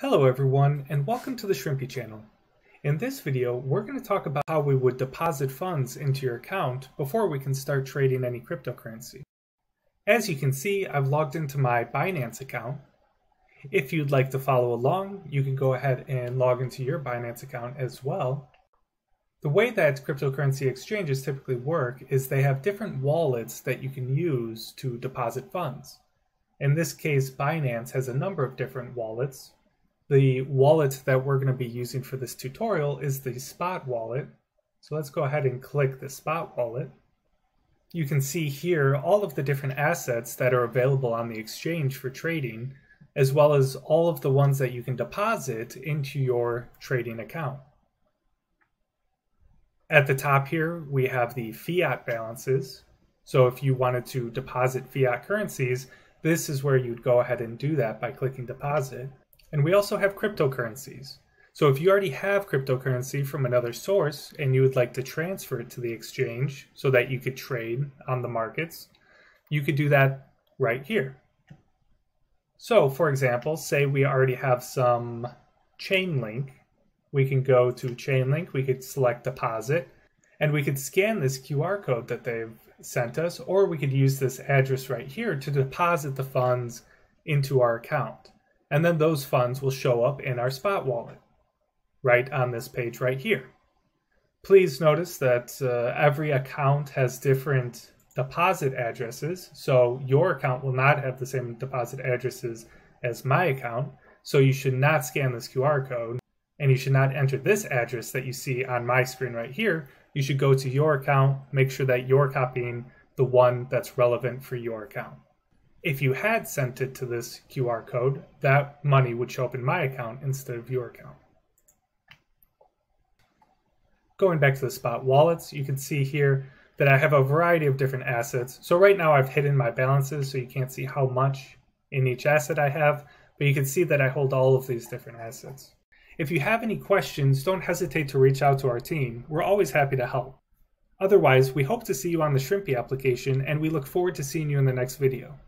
Hello everyone and welcome to the Shrimpy channel. In this video we're going to talk about how we would deposit funds into your account before we can start trading any cryptocurrency. As you can see I've logged into my Binance account. If you'd like to follow along you can go ahead and log into your Binance account as well. The way that cryptocurrency exchanges typically work is they have different wallets that you can use to deposit funds. In this case Binance has a number of different wallets the wallet that we're going to be using for this tutorial is the Spot wallet. So let's go ahead and click the Spot wallet. You can see here all of the different assets that are available on the exchange for trading, as well as all of the ones that you can deposit into your trading account. At the top here, we have the fiat balances. So if you wanted to deposit fiat currencies, this is where you'd go ahead and do that by clicking deposit. And we also have cryptocurrencies. So if you already have cryptocurrency from another source and you would like to transfer it to the exchange so that you could trade on the markets, you could do that right here. So for example, say we already have some Chainlink. We can go to Chainlink, we could select deposit, and we could scan this QR code that they've sent us, or we could use this address right here to deposit the funds into our account and then those funds will show up in our spot wallet right on this page right here. Please notice that uh, every account has different deposit addresses, so your account will not have the same deposit addresses as my account, so you should not scan this QR code and you should not enter this address that you see on my screen right here. You should go to your account, make sure that you're copying the one that's relevant for your account if you had sent it to this QR code, that money would show up in my account instead of your account. Going back to the spot wallets, you can see here that I have a variety of different assets. So right now I've hidden my balances so you can't see how much in each asset I have, but you can see that I hold all of these different assets. If you have any questions, don't hesitate to reach out to our team. We're always happy to help. Otherwise, we hope to see you on the Shrimpy application and we look forward to seeing you in the next video.